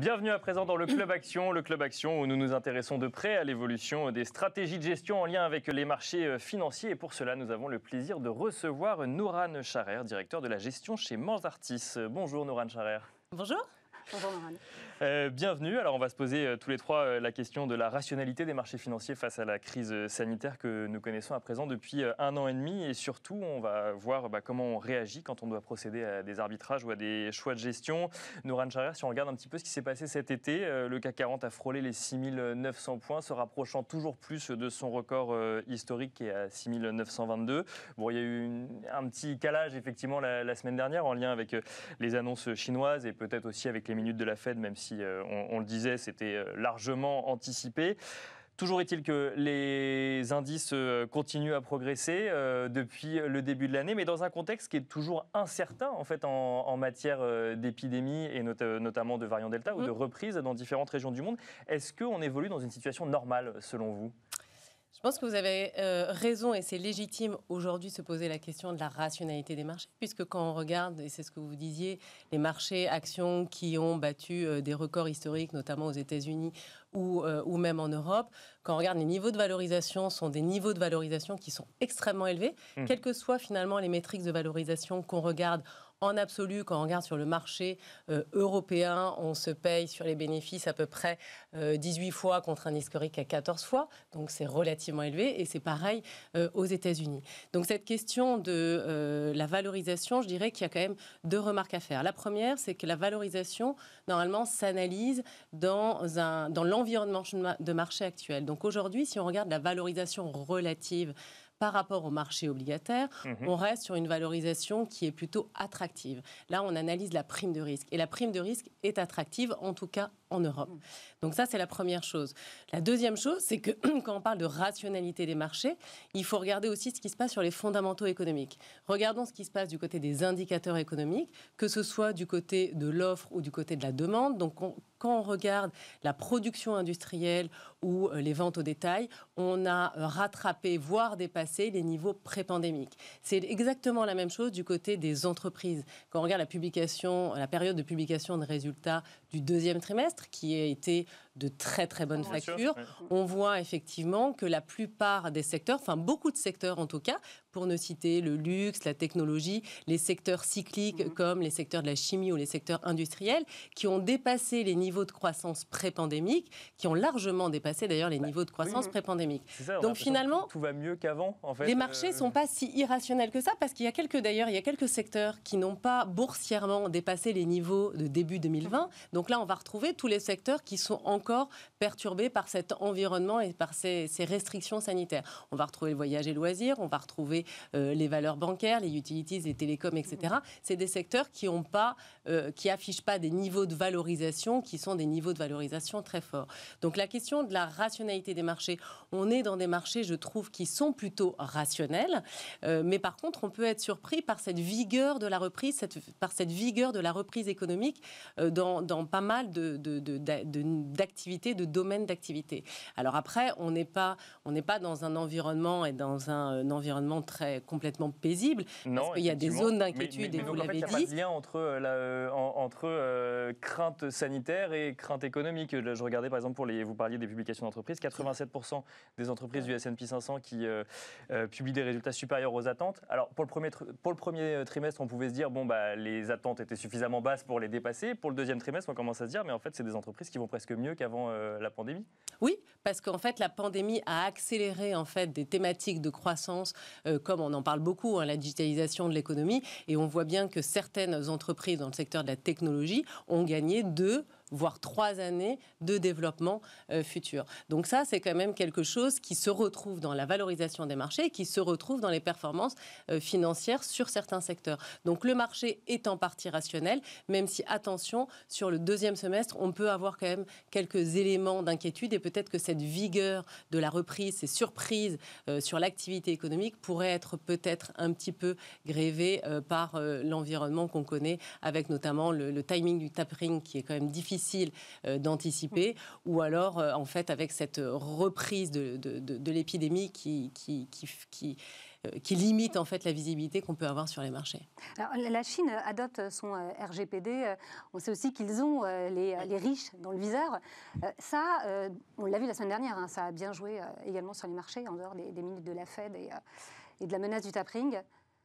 Bienvenue à présent dans le Club Action, le Club Action où nous nous intéressons de près à l'évolution des stratégies de gestion en lien avec les marchés euh, financiers. Et pour cela, nous avons le plaisir de recevoir Nouran Charer, directeur de la gestion chez Artis. Bonjour Nouran Charer. Bonjour. Bonjour Nouran. Euh, bienvenue. Alors, on va se poser euh, tous les trois euh, la question de la rationalité des marchés financiers face à la crise sanitaire que nous connaissons à présent depuis un an et demi. Et surtout, on va voir bah, comment on réagit quand on doit procéder à des arbitrages ou à des choix de gestion. Nouran Charer, si on regarde un petit peu ce qui s'est passé cet été, le CAC 40 a frôlé les 6900 points, se rapprochant toujours plus de son record historique qui est à 6922. Bon, il y a eu un petit calage effectivement la, la, semaine dernière en lien avec les annonces chinoises et peut-être aussi avec les minutes de la Fed, même si euh, on, le disait, c'était euh, largement anticipé. Toujours est-il que les indices euh, continuent à progresser depuis le début de l'année, mais dans un contexte qui est toujours incertain en fait en, matière d'épidémie et notamment de variant Delta ou de mmh. reprise dans différentes régions du monde. Est-ce qu'on évolue dans une situation normale selon vous? Je pense que vous avez euh, raison et c'est légitime aujourd'hui de se poser la question de la rationalité des marchés, puisque quand on regarde, et c'est ce que vous disiez, les marchés actions qui ont battu euh, des records historiques, notamment aux États-Unis ou, euh, ou même en Europe, quand on regarde les niveaux de valorisation, sont des niveaux de valorisation qui sont extrêmement élevés, mmh. quelles que soient finalement les métriques de valorisation qu'on regarde en absolu, quand on regarde sur le marché euh, européen, on se paye sur les bénéfices à peu près 18 euh, fois contre un historique à 14 fois. Donc c'est relativement élevé. Et c'est pareil euh, aux États-Unis. Donc cette question de la valorisation, je dirais qu'il y a quand même deux remarques à faire. La première, c'est que la valorisation, normalement, s'analyse dans, un, dans l'environnement de marché actuel. Donc aujourd'hui, si on regarde la valorisation relative par rapport au marché obligataire, mhm. on reste sur une valorisation qui est plutôt attractive. Là, on analyse la prime de risque. Et la prime de risque est attractive, en tout cas en Europe. Mhm. Donc ça, c'est la première chose. La deuxième chose, c'est que quand on parle de rationalité des marchés, il faut regarder aussi ce qui se passe sur les fondamentaux économiques. Regardons ce qui se passe du côté des indicateurs économiques, que ce soit du côté de l'offre ou du côté de la demande. Donc quand on regarde la production industrielle ou euh, les ventes au détail, on a euh, rattrapé, voire dépassé les niveaux pré-pandémiques. C'est exactement la même chose du côté des entreprises. Quand on regarde la publication, la période de publication de résultats du deuxième trimestre, qui a été de très très bonne facture, on voit effectivement que la plupart des secteurs, enfin beaucoup de secteurs en tout cas, pour ne citer le luxe, la technologie, les secteurs cycliques mhm. comme les secteurs de la chimie ou les secteurs industriels, qui ont dépassé les niveaux de croissance pré-pandémique, qui ont largement dépassé d'ailleurs les bah, niveaux de croissance pré-pandémique. Donc finalement, tout va mieux qu'avant. En fait, les marchés ne euh, sont pas si irrationnels que ça, parce qu'il y a quelques d'ailleurs, il y a quelques secteurs qui n'ont pas boursièrement dépassé les niveaux de début 2020. Donc là, on va retrouver tous les secteurs qui sont encore perturbés par cet environnement et par ces, restrictions sanitaires. On va retrouver le voyage et loisirs, on va retrouver euh, les valeurs bancaires, les utilities, les télécoms, etc. C'est des secteurs qui ont pas, euh, qui affichent pas des niveaux de valorisation qui sont des niveaux de valorisation très forts. Donc la question de la rationalité des marchés, on est dans des marchés, je trouve, qui sont plutôt rationnels, euh, mais par contre, on peut être surpris par cette vigueur de la reprise, cette, par cette vigueur de la reprise économique dans, pas mal de, d'activités, de, de, domaines d'activité. Alors après, on n'est pas, on n'est pas dans un environnement et dans un, un environnement très complètement paisible. Non, parce qu'il y a des zones d'inquiétude, et vous l'avez dit. Il n'y a pas de lien entre, euh, la, euh, entre euh, crainte sanitaire et crainte économique. je regardais par exemple pour les, vous parliez des publications d'entreprises, 87% des entreprises du S&P 500 qui publient des résultats supérieurs aux attentes. Alors pour le premier, pour le premier trimestre, on pouvait se dire bon bah les attentes étaient suffisamment basses pour les dépasser. Pour le deuxième trimestre, on commence à se dire mais en fait c'est des entreprises qui vont presque mieux qu'avant la pandémie? Oui, parce qu'en fait la pandémie a accéléré en fait des thématiques de croissance comme on en parle beaucoup, hein, la digitalisation de l'économie, et on voit bien que certaines entreprises dans le secteur de la technologie ont gagné deux voire trois années de développement euh, futur. Donc ça, c'est quand même quelque chose qui se retrouve dans la valorisation des marchés, qui se retrouve dans les performances euh, financières sur certains secteurs. Donc le marché est en partie rationnel, même si, attention, sur le deuxième semestre, on peut avoir quand même quelques éléments d'inquiétude et peut-être que cette vigueur de la reprise, ces surprises euh, sur l'activité économique pourraient être peut-être un petit peu grévées par l'environnement qu'on connaît, avec notamment le, le timing du tapering qui est quand même difficile difficile euh, d'anticiper, ou alors euh, en fait avec cette reprise de, de, l'épidémie qui, qui, qui, qui limite en fait la visibilité qu'on peut avoir sur les marchés. La Chine adopte son RGPD. On sait aussi qu'ils ont les, les, riches dans le viseur. ça, on l'a vu la semaine dernière, hein, ça a bien joué également sur les marchés, en dehors des, minutes de la Fed et, et de la menace du tapering.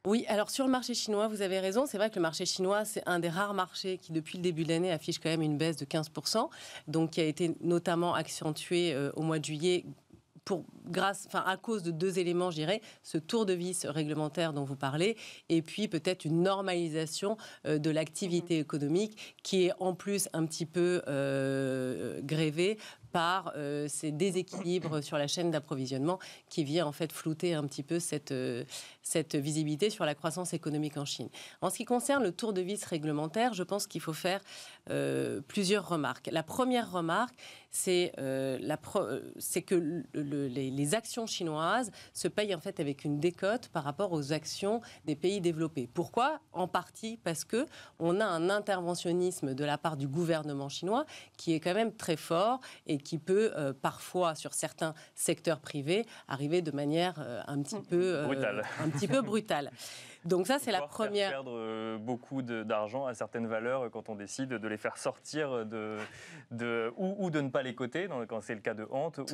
Oui, alors sur le marché chinois, vous avez raison. C'est vrai que le marché chinois, c'est un des rares marchés qui, depuis le début de l'année, affiche quand même une baisse de 15%, donc qui a été notamment accentuée euh, au mois de juillet pour, grâce, enfin, à cause de deux éléments, je dirais, ce tour de vis réglementaire dont vous parlez, et puis peut-être une normalisation euh, de l'activité économique qui est en plus un petit peu euh, grévée par euh, ces déséquilibres sur la chaîne d'approvisionnement qui vient en fait flouter un petit peu cette, euh, cette visibilité sur la croissance économique en Chine. En ce qui concerne le tour de vis réglementaire, je pense qu'il faut faire euh, plusieurs remarques. La première remarque, c'est que les, actions chinoises se payent en fait avec une décote par rapport aux actions des pays développés. Pourquoi? En partie parce que on a un interventionnisme de la part du gouvernement chinois qui est quand même très fort et peut euh, parfois, sur certains secteurs privés, arriver de manière euh, un petit peu euh. Un petit peu brutale. Donc ça, c'est la première. Faire perdre beaucoup d'argent à certaines valeurs quand on décide de les faire sortir de, de ou, de ne pas les coter, quand c'est le cas de Hante, ou,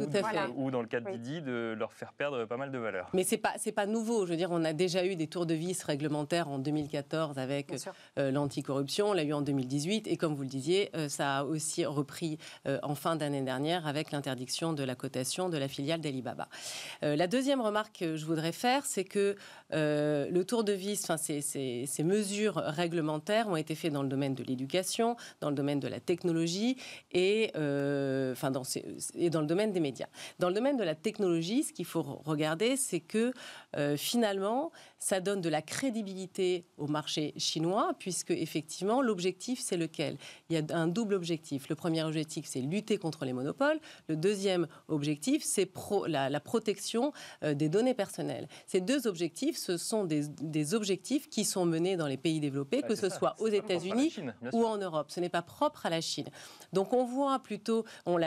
ou, dans le cas de Didi, de leur faire perdre pas mal de valeurs. Mais c'est pas c'est pas nouveau. Je veux dire, on a déjà eu des tours de vis réglementaires en 2014 avec l'anticorruption, on l'a eu en 2018, et comme vous le disiez, ça a aussi repris en fin d'année dernière avec l'interdiction de la cotation de la filiale d'Alibaba. Euh, la deuxième remarque que je voudrais faire, c'est que euh, le tour de vis, enfin, ces, mesures réglementaires ont été faites dans le domaine de l'éducation, dans le domaine de la technologie et, euh, enfin, dans et dans le domaine des médias. Dans le domaine de la technologie, ce qu'il faut regarder, c'est que finalement, ça donne de la crédibilité au marché chinois, puisque effectivement, l'objectif, c'est lequel? Il y a un double objectif. Le premier objectif, c'est lutter contre les monopoles le deuxième objectif, c'est la, protection euh, des données personnelles. Ces deux objectifs, ce sont des, objectifs qui sont menés dans les pays développés, que ce soit aux États-Unis ou en Europe. Ce n'est pas propre à la Chine. Donc on voit plutôt, on,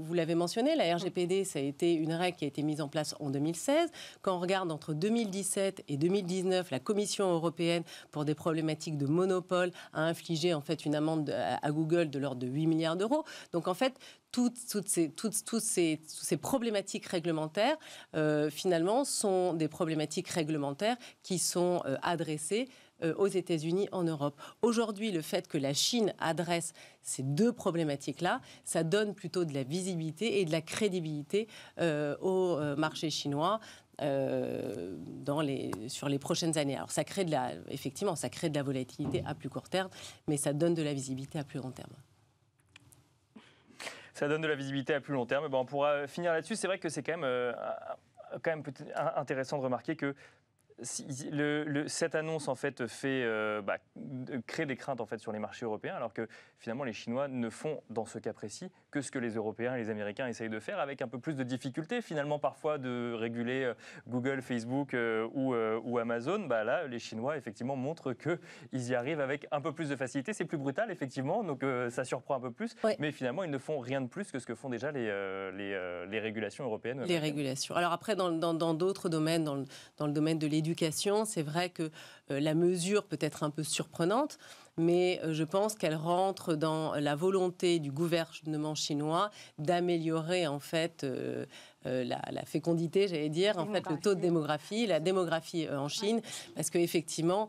vous l'avez mentionné, la RGPD, ça a été une règle qui a été mise en place en 2016. Quand on regarde entre 2017 et 2019, la Commission européenne, pour des problématiques de monopole, a infligé en fait une amende à Google de l'ordre de 8 milliards d'euros. Donc en fait, toutes, ces, problématiques réglementaires, euh, finalement, sont des problématiques réglementaires qui sont euh, adressées euh, aux États-Unis, en Europe. Aujourd'hui, le fait que la Chine adresse ces deux problématiques-là, ça donne plutôt de la visibilité et de la crédibilité au marché chinois. sur les prochaines années. Alors ça crée de la, effectivement, ça crée de la volatilité à plus court terme, mais ça donne de la visibilité à plus long terme. Ça donne de la visibilité à plus long terme. Bon, on pourra finir là-dessus. C'est vrai que c'est euh, quand même intéressant de remarquer que le, cette annonce en fait fait euh, bah, crée des craintes en fait sur les marchés européens, alors que finalement les Chinois ne font dans ce cas précis que ce que les Européens et les Américains essayent de faire, avec un peu plus de difficulté finalement parfois de réguler euh, Google, Facebook euh, ou, ou, Amazon. Bah là, les Chinois effectivement montrent que ils y arrivent avec un peu plus de facilité. C'est plus brutal effectivement, donc ça surprend un peu plus, mais finalement ils ne font rien de plus que ce que font déjà les, les, les régulations européennes. Les régulations. Alors après dans d'autres dans, domaines, dans le, dans le domaine de l'éducation c'est vrai que euh, la mesure peut être un peu surprenante, mais euh, je pense qu'elle rentre dans la volonté du gouvernement chinois d'améliorer en fait euh, la, fécondité, j'allais dire, en fait le taux de démographie, la démographie en Chine, parce qu'effectivement,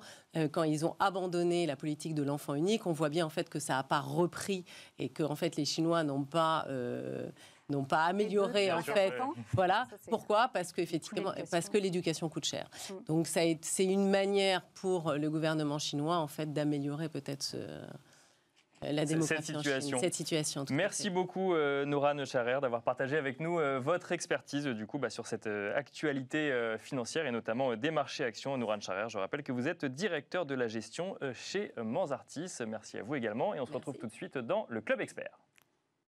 quand ils ont abandonné la politique de l'enfant unique, on voit bien en fait que ça n'a pas repris et que en fait les Chinois n'ont pas n'ont pas amélioré en fait. Voilà. Pourquoi? Parce que effectivement, parce que l'éducation coûte cher. Mm. Donc c'est une manière pour le gouvernement chinois en fait d'améliorer peut-être la démocratie cette situation. cette situation Merci beaucoup euh, Nora Necharer d'avoir partagé avec nous euh, votre expertise du coup bah, sur cette euh, actualité financière et notamment des marchés actions. Nora Necharer, je rappelle que vous êtes directeur de la gestion chez Manzartis. Merci à vous également et on se retrouve tout de suite dans le Club Expert.